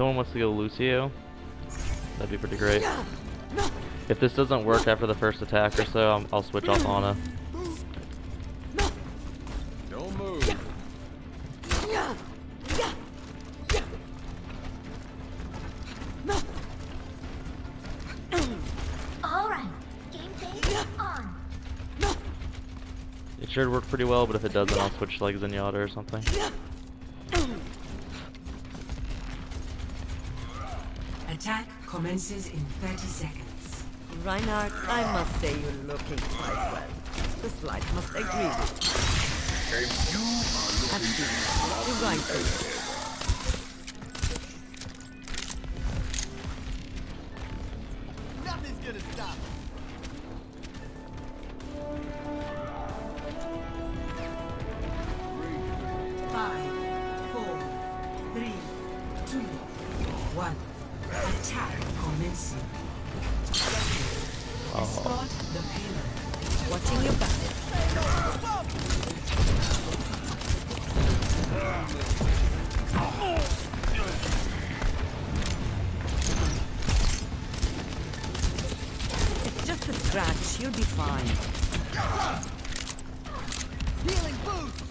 someone wants to go Lucio, that'd be pretty great. If this doesn't work after the first attack or so, i will switch off Ana. Don't move. It should work pretty well, but if it doesn't, I'll switch like Zenyatta or something. Attack commences in 30 seconds. Reinhardt, I must say you're looking quite well. The slide must agree with you. And you are looking You're right Spot the payload. Watching your back. It's just a scratch. You'll be fine. Healing boost.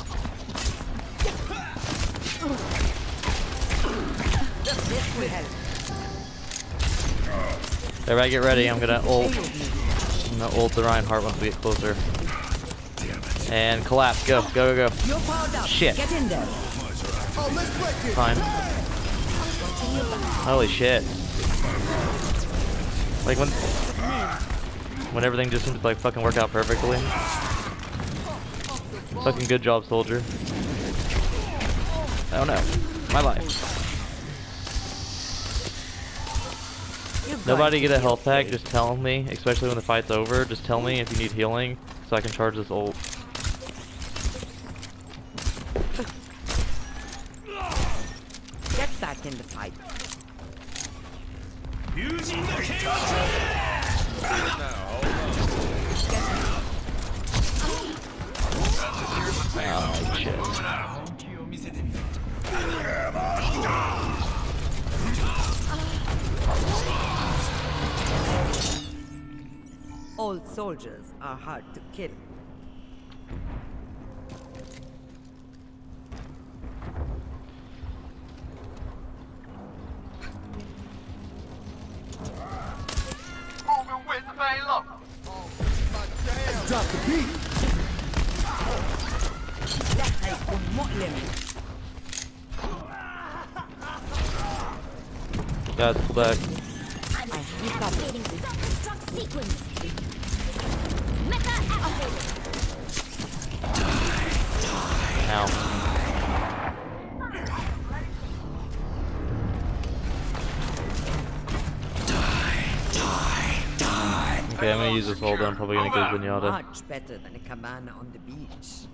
Everybody get ready, I'm gonna ult. I'm gonna ult the Reinhardt once we get closer. And collapse, go, go, go, go. Shit. Fine. Holy shit. Like when when everything just seems to like fucking work out perfectly. Fucking good job, soldier. Oh no. My life. Nobody get a health pack, just tell me, especially when the fight's over, just tell me if you need healing so I can charge this ult. Get back in the fight. Oh Old soldiers are hard to kill. Drop pull back. I'm self-destruct sequence. Mecha activated. Ow. Okay, I'm gonna use this ult, I'm probably gonna go Zenyatta. Much better than a on the beach.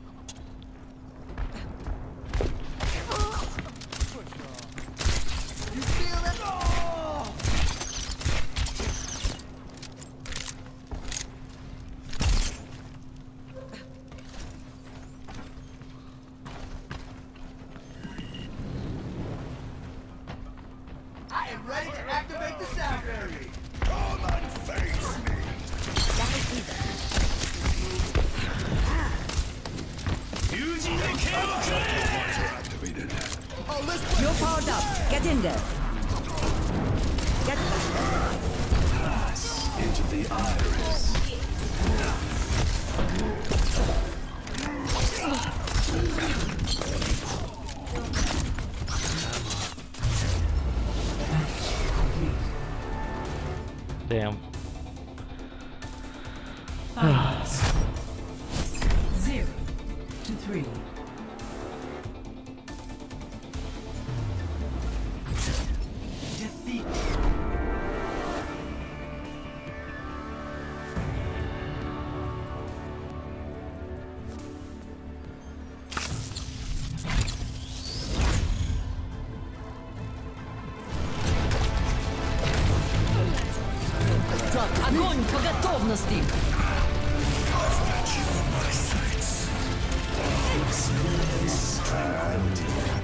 I am ready to activate the sound barrier. Come and face me. Oh, let's break You're powered up. Get in there. Get back. into the iris. Damn. Five. Zero to three. Удар! Огонь по готовности! Of the